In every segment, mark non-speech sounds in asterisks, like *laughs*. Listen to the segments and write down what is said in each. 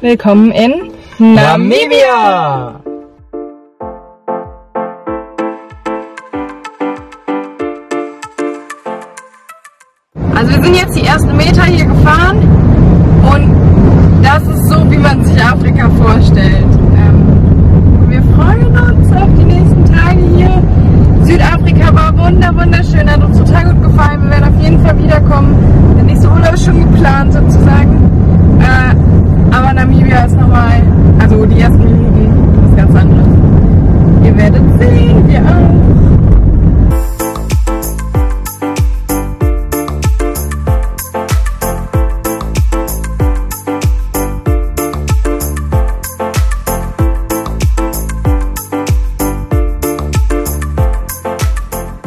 Willkommen in Namibia! Also wir sind jetzt die ersten Meter hier gefahren und das ist so, wie man sich Afrika vorstellt. Ähm, wir freuen uns auf die nächsten Tage hier. Südafrika war wunder wunderschön, hat uns total gut gefallen. Wir werden auf jeden Fall wiederkommen. Der nächste Urlaub ist schon geplant sozusagen. Aber Namibia ist nochmal, also die ersten Minuten, was ganz anderes. Ihr werdet sehen, wir auch.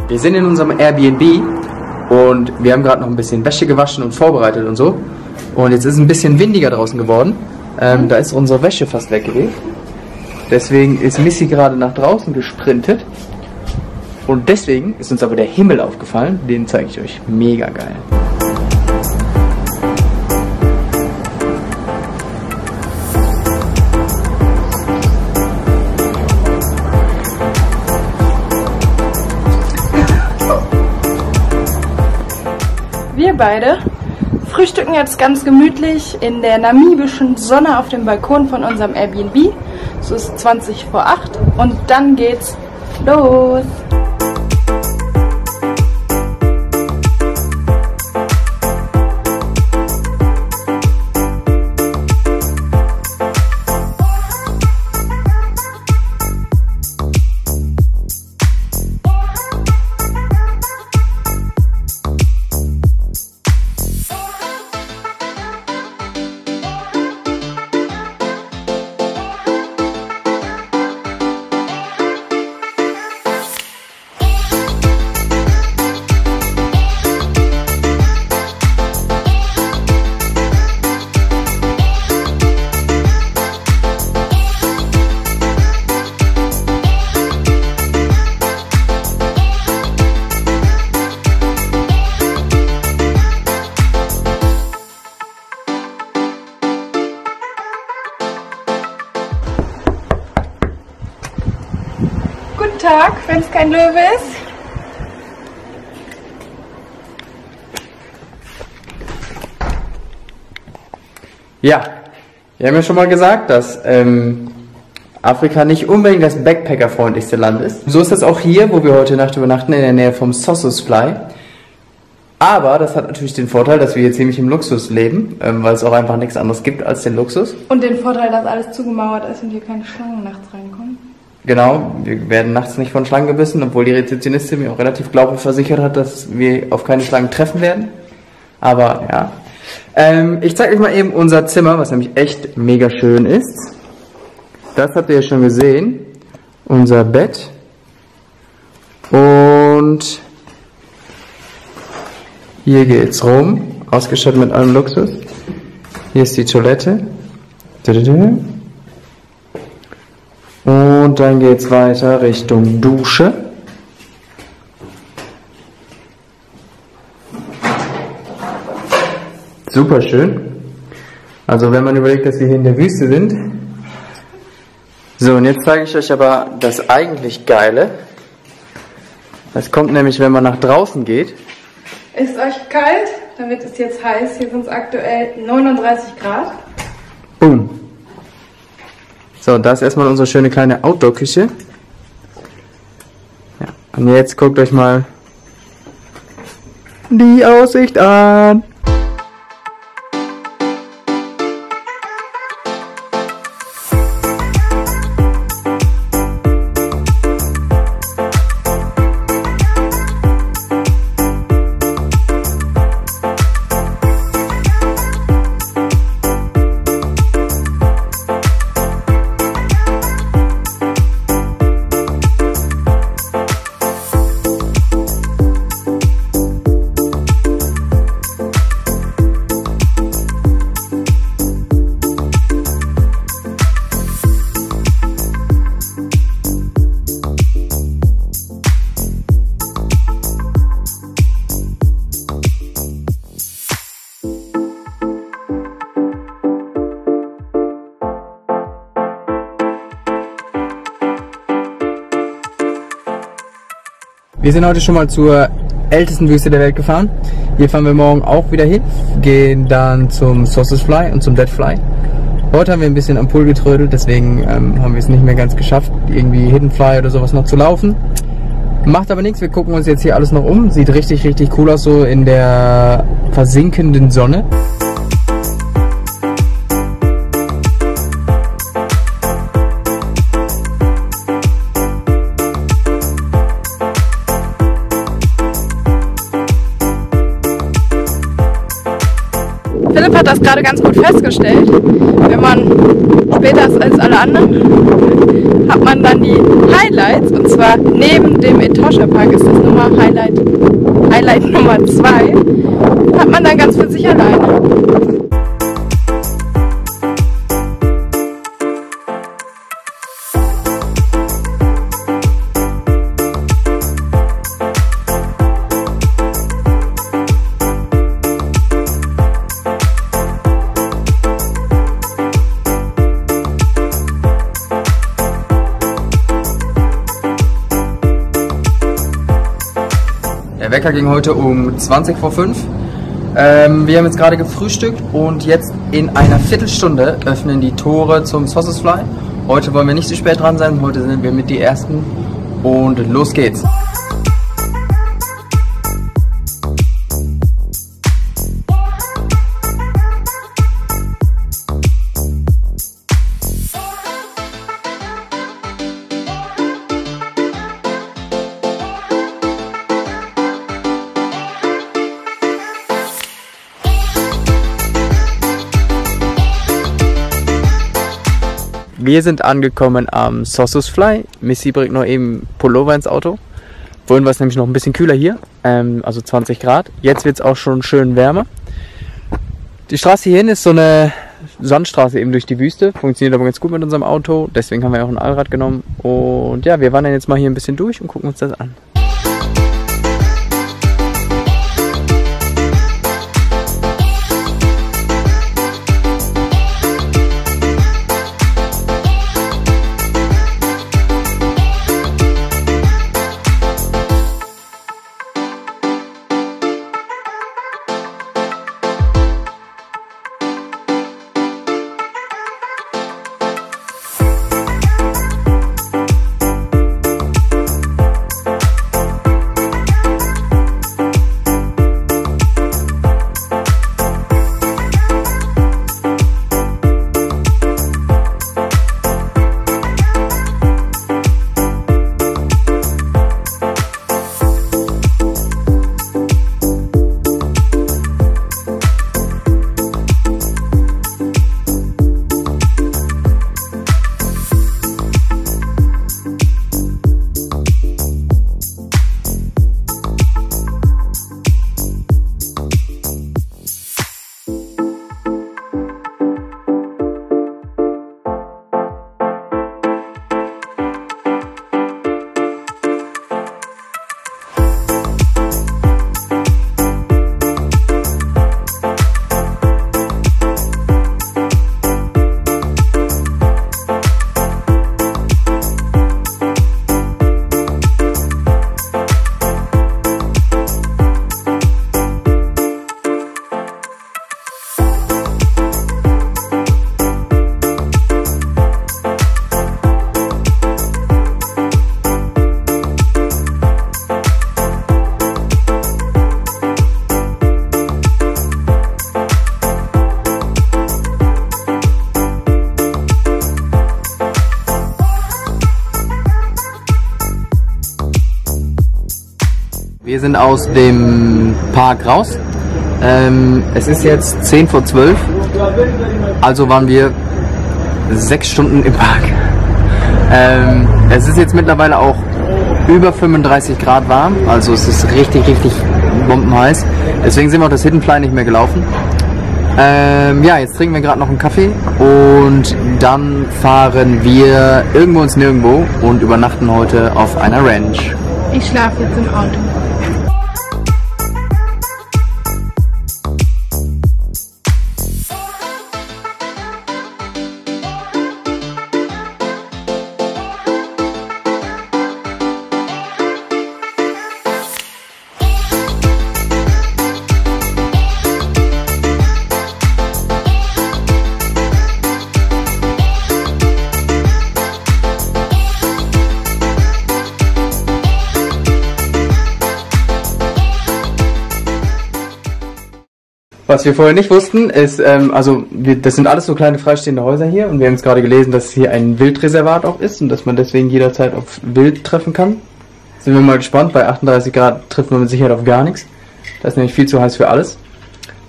Wir sind in unserem Airbnb und wir haben gerade noch ein bisschen Wäsche gewaschen und vorbereitet und so. Und jetzt ist es ein bisschen windiger draußen geworden. Ähm, da ist unsere Wäsche fast weggeweht. Deswegen ist Missy gerade nach draußen gesprintet. Und deswegen ist uns aber der Himmel aufgefallen. Den zeige ich euch. Mega geil. Wir beide frühstücken jetzt ganz gemütlich in der namibischen Sonne auf dem Balkon von unserem Airbnb. Es ist 20 vor 8 und dann geht's los. Ja, wir haben ja schon mal gesagt, dass ähm, Afrika nicht unbedingt das Backpacker-freundlichste Land ist. So ist das auch hier, wo wir heute Nacht übernachten, in der Nähe vom Sossus Fly. Aber das hat natürlich den Vorteil, dass wir hier ziemlich im Luxus leben, ähm, weil es auch einfach nichts anderes gibt als den Luxus. Und den Vorteil, dass alles zugemauert ist und hier keine Schlangen nachts reinkommen. Genau, wir werden nachts nicht von Schlangen gebissen, obwohl die Rezeptionistin mir auch relativ glaubhaft versichert hat, dass wir auf keine Schlangen treffen werden. Aber ja. Ähm, ich zeige euch mal eben unser Zimmer, was nämlich echt mega schön ist. Das habt ihr ja schon gesehen. Unser Bett. Und hier geht's rum, ausgestattet mit allem Luxus. Hier ist die Toilette. Und dann geht's weiter Richtung Dusche. Super schön. Also wenn man überlegt, dass wir hier in der Wüste sind. So, und jetzt zeige ich euch aber das eigentlich Geile. Das kommt nämlich, wenn man nach draußen geht. Ist euch kalt? Dann wird es jetzt heiß. Hier sind es aktuell 39 Grad. Boom. So, da ist erstmal unsere schöne kleine Outdoor-Küche. Ja, und jetzt guckt euch mal die Aussicht an. Wir sind heute schon mal zur ältesten Wüste der Welt gefahren. Hier fahren wir morgen auch wieder hin, gehen dann zum Sausage Fly und zum Dead Fly. Heute haben wir ein bisschen am Pool getrödelt, deswegen ähm, haben wir es nicht mehr ganz geschafft, irgendwie Hidden Fly oder sowas noch zu laufen. Macht aber nichts, wir gucken uns jetzt hier alles noch um. Sieht richtig, richtig cool aus, so in der versinkenden Sonne. Hat das gerade ganz gut festgestellt. Wenn man später ist als alle anderen, hat man dann die Highlights und zwar neben dem Etosha Park ist das Nummer Highlight, Highlight *laughs* Nummer 2, hat man dann ganz für sich alleine. Wecker ging heute um 20 vor 5. Ähm, wir haben jetzt gerade gefrühstückt und jetzt in einer Viertelstunde öffnen die Tore zum Sauces Fly. Heute wollen wir nicht zu spät dran sein, heute sind wir mit die Ersten und los geht's. Wir sind angekommen am Sauces Fly. Missy bringt noch eben Pullover ins Auto. Vorhin war es nämlich noch ein bisschen kühler hier, ähm, also 20 Grad. Jetzt wird es auch schon schön wärmer. Die Straße hierhin ist so eine Sandstraße eben durch die Wüste. Funktioniert aber ganz gut mit unserem Auto. Deswegen haben wir auch ein Allrad genommen. Und ja, wir wandern jetzt mal hier ein bisschen durch und gucken uns das an. Wir sind aus dem Park raus. Ähm, es ist jetzt 10 vor 12. Also waren wir sechs Stunden im Park. Ähm, es ist jetzt mittlerweile auch über 35 Grad warm. Also es ist richtig, richtig bombenheiß. Deswegen sind wir auch das Hidden Fly nicht mehr gelaufen. Ähm, ja, jetzt trinken wir gerade noch einen Kaffee und dann fahren wir irgendwo ins Nirgendwo und übernachten heute auf einer Ranch. Ich schlafe jetzt im Auto. Was wir vorher nicht wussten, ist, ähm, also wir, das sind alles so kleine freistehende Häuser hier und wir haben jetzt gerade gelesen, dass hier ein Wildreservat auch ist und dass man deswegen jederzeit auf Wild treffen kann. Sind wir mal gespannt, bei 38 Grad trifft man mit Sicherheit auf gar nichts. Das ist nämlich viel zu heiß für alles.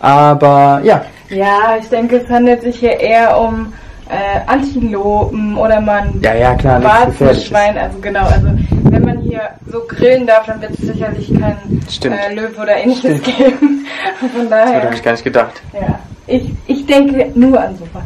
Aber ja, Ja, ich denke, es handelt sich hier eher um äh, Antilopen oder man ja, ja, klar. Warzenschwein. Also genau, also wenn man hier so grillen darf, dann wird es sicherlich kein äh, Löwe oder ähnliches Stimmt. geben. *laughs* Von Das daher, habe ich gar nicht gedacht. ja. Ich, ich denke nur an sowas.